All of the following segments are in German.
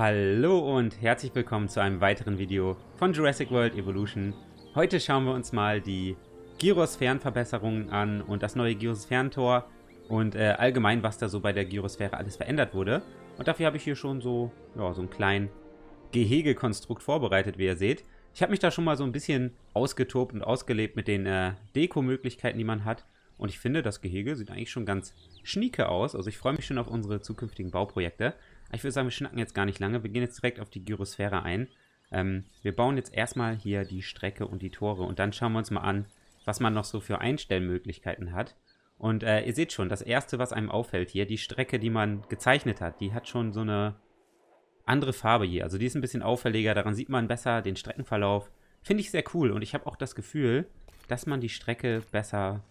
Hallo und herzlich willkommen zu einem weiteren Video von Jurassic World Evolution. Heute schauen wir uns mal die Gyrosphärenverbesserungen an und das neue Gyrosphärentor und äh, allgemein, was da so bei der Gyrosphäre alles verändert wurde. Und dafür habe ich hier schon so, ja, so einen kleinen Gehegekonstrukt vorbereitet, wie ihr seht. Ich habe mich da schon mal so ein bisschen ausgetobt und ausgelebt mit den äh, Deko-Möglichkeiten, die man hat. Und ich finde, das Gehege sieht eigentlich schon ganz schnieke aus. Also ich freue mich schon auf unsere zukünftigen Bauprojekte. Ich würde sagen, wir schnacken jetzt gar nicht lange. Wir gehen jetzt direkt auf die Gyrosphäre ein. Ähm, wir bauen jetzt erstmal hier die Strecke und die Tore. Und dann schauen wir uns mal an, was man noch so für Einstellmöglichkeiten hat. Und äh, ihr seht schon, das Erste, was einem auffällt hier, die Strecke, die man gezeichnet hat, die hat schon so eine andere Farbe hier. Also die ist ein bisschen auffälliger, daran sieht man besser den Streckenverlauf. Finde ich sehr cool und ich habe auch das Gefühl, dass man die Strecke besser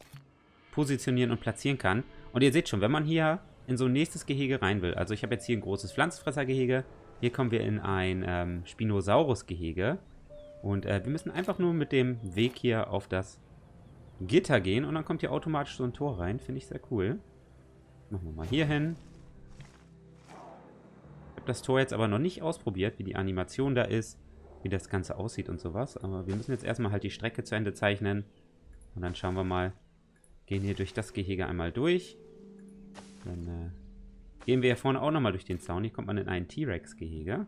positionieren und platzieren kann. Und ihr seht schon, wenn man hier in so ein nächstes Gehege rein will, also ich habe jetzt hier ein großes Pflanzenfressergehege, hier kommen wir in ein ähm, Spinosaurus-Gehege und äh, wir müssen einfach nur mit dem Weg hier auf das Gitter gehen und dann kommt hier automatisch so ein Tor rein, finde ich sehr cool. Machen wir mal hier hin. Ich habe das Tor jetzt aber noch nicht ausprobiert, wie die Animation da ist, wie das Ganze aussieht und sowas, aber wir müssen jetzt erstmal halt die Strecke zu Ende zeichnen und dann schauen wir mal, Gehen hier durch das Gehege einmal durch. Dann äh, gehen wir hier vorne auch nochmal durch den Zaun. Hier kommt man in ein T-Rex-Gehege.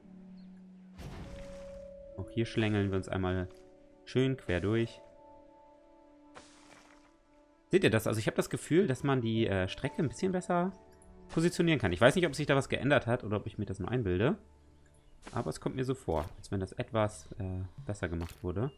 Auch hier schlängeln wir uns einmal schön quer durch. Seht ihr das? Also ich habe das Gefühl, dass man die äh, Strecke ein bisschen besser positionieren kann. Ich weiß nicht, ob sich da was geändert hat oder ob ich mir das nur einbilde. Aber es kommt mir so vor, als wenn das etwas äh, besser gemacht wurde.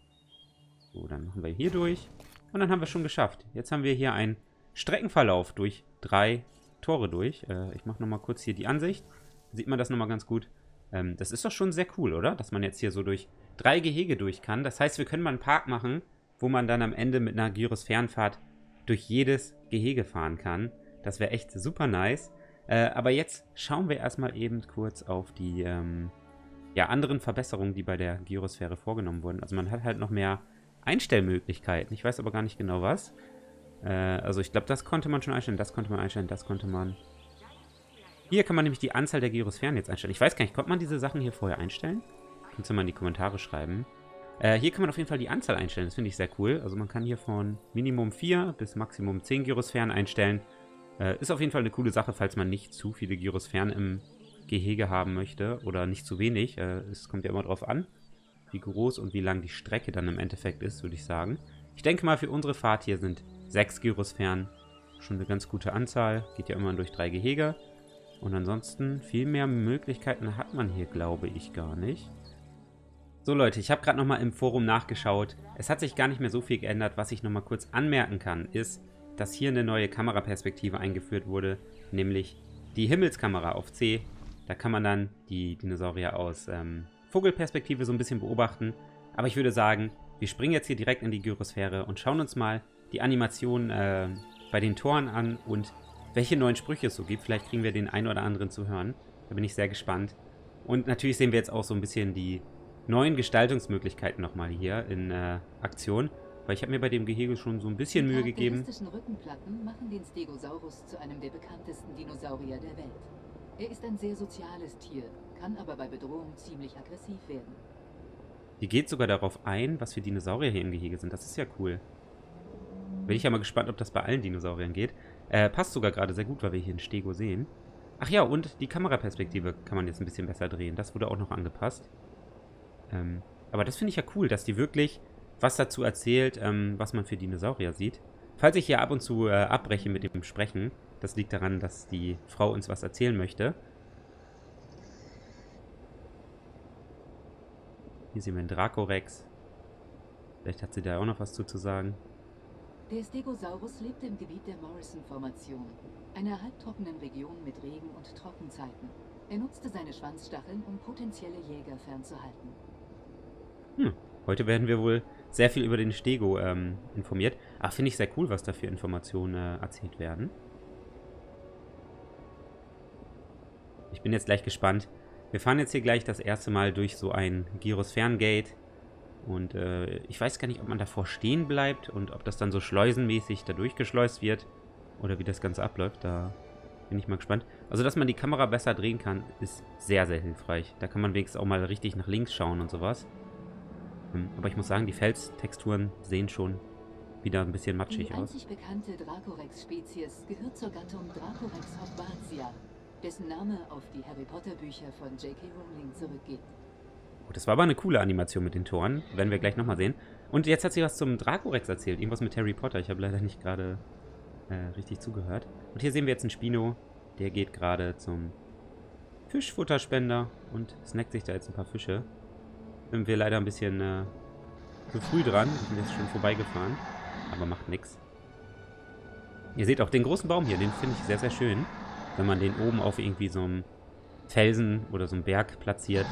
So, dann machen wir hier durch. Und dann haben wir schon geschafft. Jetzt haben wir hier einen Streckenverlauf durch drei Tore durch. Äh, ich mache nochmal kurz hier die Ansicht. Sieht man das nochmal ganz gut. Ähm, das ist doch schon sehr cool, oder? Dass man jetzt hier so durch drei Gehege durch kann. Das heißt, wir können mal einen Park machen, wo man dann am Ende mit einer Gyrosphärenfahrt durch jedes Gehege fahren kann. Das wäre echt super nice. Äh, aber jetzt schauen wir erstmal eben kurz auf die ähm, ja, anderen Verbesserungen, die bei der Gyrosphäre vorgenommen wurden. Also man hat halt noch mehr Einstellmöglichkeiten. Ich weiß aber gar nicht genau was. Äh, also ich glaube, das konnte man schon einstellen, das konnte man einstellen, das konnte man... Hier kann man nämlich die Anzahl der Gyrosphären jetzt einstellen. Ich weiß gar nicht, konnte man diese Sachen hier vorher einstellen? Kannst du mal in die Kommentare schreiben. Äh, hier kann man auf jeden Fall die Anzahl einstellen, das finde ich sehr cool. Also man kann hier von Minimum 4 bis Maximum 10 Gyrosphären einstellen. Äh, ist auf jeden Fall eine coole Sache, falls man nicht zu viele Gyrosphären im Gehege haben möchte oder nicht zu wenig. Äh, es kommt ja immer drauf an wie groß und wie lang die Strecke dann im Endeffekt ist, würde ich sagen. Ich denke mal, für unsere Fahrt hier sind sechs Gyrosphären schon eine ganz gute Anzahl. Geht ja immer durch drei Gehege. Und ansonsten viel mehr Möglichkeiten hat man hier, glaube ich, gar nicht. So Leute, ich habe gerade nochmal im Forum nachgeschaut. Es hat sich gar nicht mehr so viel geändert. Was ich nochmal kurz anmerken kann, ist, dass hier eine neue Kameraperspektive eingeführt wurde, nämlich die Himmelskamera auf C. Da kann man dann die Dinosaurier aus ähm, Vogelperspektive so ein bisschen beobachten. Aber ich würde sagen, wir springen jetzt hier direkt in die Gyrosphäre und schauen uns mal die Animation äh, bei den Toren an und welche neuen Sprüche es so gibt. Vielleicht kriegen wir den einen oder anderen zu hören. Da bin ich sehr gespannt. Und natürlich sehen wir jetzt auch so ein bisschen die neuen Gestaltungsmöglichkeiten nochmal hier in äh, Aktion. Weil ich habe mir bei dem Gehege schon so ein bisschen Mühe gegeben. Die Rückenplatten machen den Stegosaurus zu einem der bekanntesten Dinosaurier der Welt. Er ist ein sehr soziales Tier, kann aber bei Bedrohung ziemlich aggressiv werden. Die geht sogar darauf ein, was für Dinosaurier hier im Gehege sind. Das ist ja cool. Bin ich ja mal gespannt, ob das bei allen Dinosauriern geht. Äh, passt sogar gerade sehr gut, weil wir hier einen Stego sehen. Ach ja, und die Kameraperspektive kann man jetzt ein bisschen besser drehen. Das wurde auch noch angepasst. Ähm, aber das finde ich ja cool, dass die wirklich was dazu erzählt, ähm, was man für Dinosaurier sieht. Falls ich hier ab und zu äh, abbreche mit dem Sprechen, das liegt daran, dass die Frau uns was erzählen möchte. Hier sehen wir einen Dracorex. Vielleicht hat sie da auch noch was zu, zu sagen. Der Stegosaurus lebte im Gebiet der Morrison-Formation, einer halbtrockenen Region mit Regen- und Trockenzeiten. Er nutzte seine Schwanzstacheln, um potenzielle Jäger fernzuhalten. Hm, heute werden wir wohl sehr viel über den Stego ähm, informiert. Ach, finde ich sehr cool, was da für Informationen äh, erzählt werden. Ich bin jetzt gleich gespannt. Wir fahren jetzt hier gleich das erste Mal durch so ein Gyrosphärengate. Und äh, ich weiß gar nicht, ob man davor stehen bleibt und ob das dann so schleusenmäßig da durchgeschleust wird. Oder wie das Ganze abläuft. Da Bin ich mal gespannt. Also, dass man die Kamera besser drehen kann, ist sehr, sehr hilfreich. Da kann man wenigstens auch mal richtig nach links schauen und sowas. Hm, aber ich muss sagen, die Felstexturen sehen schon wieder ein bisschen matschig die aus. einzig bekannte Dracorex-Spezies gehört zur Gattung Dracorex hobbartia, dessen Name auf die Harry Potter-Bücher von J.K. Rowling zurückgeht. Oh, das war aber eine coole Animation mit den Toren. Werden wir gleich nochmal sehen. Und jetzt hat sie was zum Dracorex erzählt. Irgendwas mit Harry Potter. Ich habe leider nicht gerade äh, richtig zugehört. Und hier sehen wir jetzt einen Spino. Der geht gerade zum Fischfutterspender und snackt sich da jetzt ein paar Fische. Sind wir leider ein bisschen äh, zu früh dran. Wir sind jetzt schon vorbeigefahren. Aber macht nichts. Ihr seht auch den großen Baum hier. Den finde ich sehr, sehr schön. Wenn man den oben auf irgendwie so einem Felsen oder so einem Berg platziert,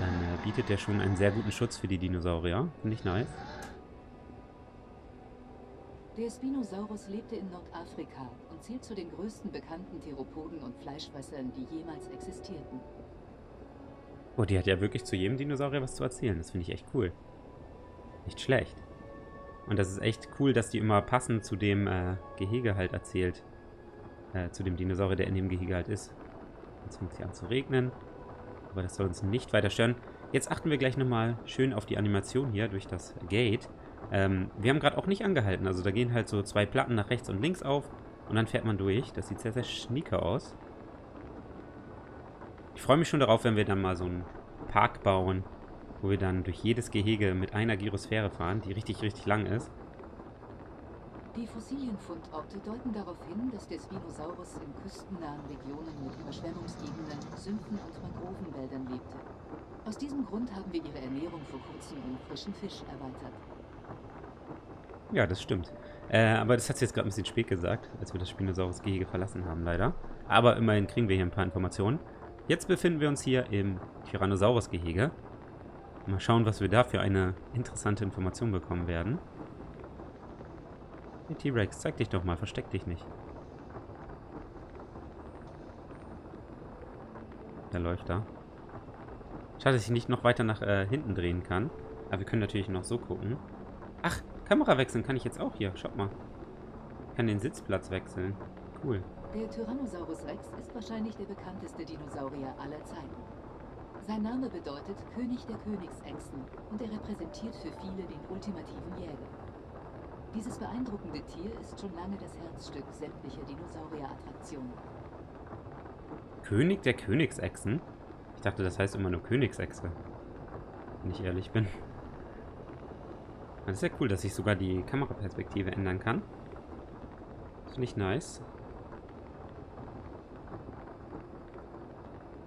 dann äh, bietet der schon einen sehr guten Schutz für die Dinosaurier. Finde ich nice. Der Spinosaurus lebte in Nordafrika und zählt zu den größten bekannten Theropoden und Fleischfressern, die jemals existierten. Oh, die hat ja wirklich zu jedem Dinosaurier was zu erzählen. Das finde ich echt cool. Nicht schlecht. Und das ist echt cool, dass die immer passend zu dem äh, Gehege halt erzählt. Äh, zu dem Dinosaurier, der in dem Gehege halt ist. Jetzt fängt es hier an zu regnen. Aber das soll uns nicht weiter stören. Jetzt achten wir gleich nochmal schön auf die Animation hier durch das Gate. Ähm, wir haben gerade auch nicht angehalten. Also da gehen halt so zwei Platten nach rechts und links auf. Und dann fährt man durch. Das sieht sehr, sehr schnieke aus. Ich freue mich schon darauf, wenn wir dann mal so einen Park bauen, wo wir dann durch jedes Gehege mit einer Gyrosphäre fahren, die richtig, richtig lang ist. Die Fossilienfundorte deuten darauf hin, dass der Spinosaurus in küstennahen Regionen mit Überschwemmungsgegenden, Sümpfen und Mangrovenwäldern lebte. Aus diesem Grund haben wir ihre Ernährung vor kurzem um frischen Fisch erweitert. Ja, das stimmt. Äh, aber das hat sie jetzt gerade ein bisschen spät gesagt, als wir das Spinosaurus-Gehege verlassen haben, leider. Aber immerhin kriegen wir hier ein paar Informationen. Jetzt befinden wir uns hier im Tyrannosaurus-Gehege. Mal schauen, was wir da für eine interessante Information bekommen werden. Hey T-Rex, zeig dich doch mal, versteck dich nicht. Der läuft da. Schade, dass ich nicht noch weiter nach äh, hinten drehen kann. Aber wir können natürlich noch so gucken. Ach, Kamera wechseln kann ich jetzt auch hier. Schaut mal. Ich kann den Sitzplatz wechseln. Cool. Der Tyrannosaurus Rex ist wahrscheinlich der bekannteste Dinosaurier aller Zeiten. Sein Name bedeutet König der Königsechsen und er repräsentiert für viele den ultimativen Jäger. Dieses beeindruckende Tier ist schon lange das Herzstück sämtlicher Dinosaurier-Attraktionen. König der Königsechsen? Ich dachte, das heißt immer nur Königsechse. Wenn ich ehrlich bin. Das ist ja cool, dass ich sogar die Kameraperspektive ändern kann. Finde ich nice.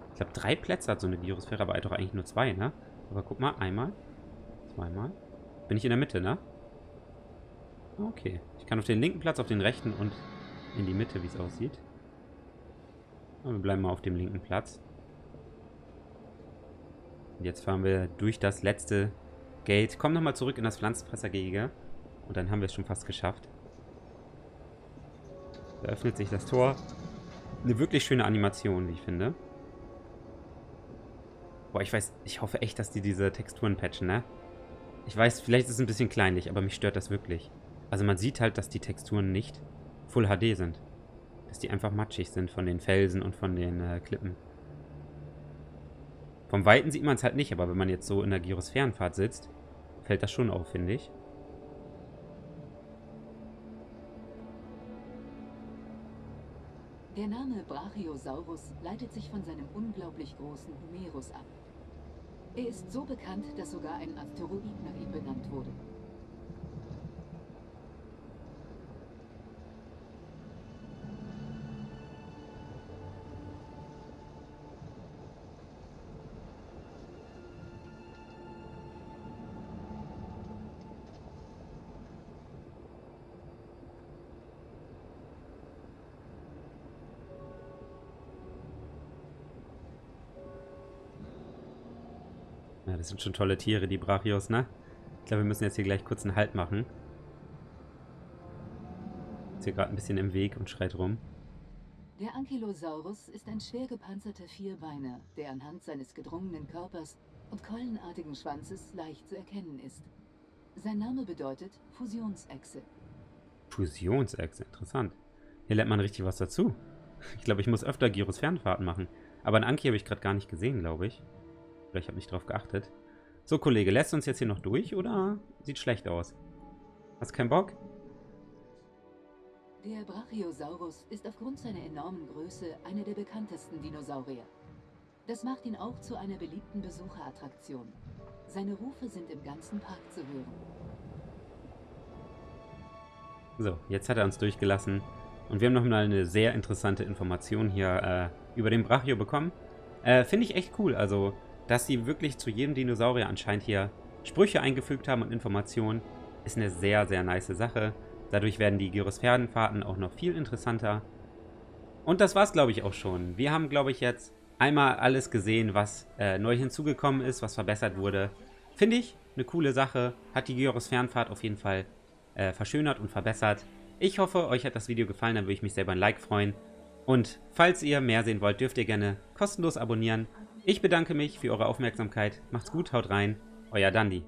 Ich glaube, drei Plätze hat so eine Gyrosphäre, aber doch eigentlich nur zwei, ne? Aber guck mal, einmal, zweimal. Bin ich in der Mitte, ne? Okay. Ich kann auf den linken Platz, auf den rechten und in die Mitte, wie es aussieht. Aber wir bleiben mal auf dem linken Platz. Und jetzt fahren wir durch das letzte Gate. Kommen nochmal zurück in das Pflanzenfressergehege. Und dann haben wir es schon fast geschafft. Da öffnet sich das Tor. Eine wirklich schöne Animation, wie ich finde. Boah, ich weiß, ich hoffe echt, dass die diese Texturen patchen, ne? Ich weiß, vielleicht ist es ein bisschen kleinlich, aber mich stört das wirklich. Also man sieht halt, dass die Texturen nicht Full HD sind. Dass die einfach matschig sind von den Felsen und von den äh, Klippen. Vom Weiten sieht man es halt nicht, aber wenn man jetzt so in der Gyrosphärenfahrt sitzt, fällt das schon auf, finde ich. Der Name Brachiosaurus leitet sich von seinem unglaublich großen Humerus ab. Er ist so bekannt, dass sogar ein Asteroid nach ihm benannt wurde. Ja, das sind schon tolle Tiere, die Brachios, ne? Ich glaube, wir müssen jetzt hier gleich kurz einen Halt machen. Ist hier gerade ein bisschen im Weg und schreit rum. Der Ankylosaurus ist ein schwer gepanzerter Vierbeiner, der anhand seines gedrungenen Körpers und keulenartigen Schwanzes leicht zu erkennen ist. Sein Name bedeutet Fusionsechse. Fusionsechse, interessant. Hier lernt man richtig was dazu. Ich glaube, ich muss öfter Gyros Fernfahrten machen. Aber einen Anki habe ich gerade gar nicht gesehen, glaube ich. Oder ich habe nicht drauf geachtet. So, Kollege, lässt uns jetzt hier noch durch oder sieht schlecht aus? Hast keinen Bock? Der Brachiosaurus ist aufgrund seiner enormen Größe einer der bekanntesten Dinosaurier. Das macht ihn auch zu einer beliebten Besucherattraktion. Seine Rufe sind im ganzen Park zu hören. So, jetzt hat er uns durchgelassen. Und wir haben nochmal eine sehr interessante Information hier äh, über den Brachio bekommen. Äh, Finde ich echt cool. Also, dass sie wirklich zu jedem Dinosaurier anscheinend hier Sprüche eingefügt haben und Informationen, ist eine sehr, sehr nice Sache. Dadurch werden die Gyrosphärenfahrten auch noch viel interessanter. Und das war's, glaube ich, auch schon. Wir haben, glaube ich, jetzt einmal alles gesehen, was äh, neu hinzugekommen ist, was verbessert wurde. Finde ich eine coole Sache. Hat die Gyrosphärenfahrt auf jeden Fall äh, verschönert und verbessert. Ich hoffe, euch hat das Video gefallen, dann würde ich mich selber ein Like freuen. Und falls ihr mehr sehen wollt, dürft ihr gerne kostenlos abonnieren. Ich bedanke mich für eure Aufmerksamkeit. Macht's gut, haut rein. Euer Dandy.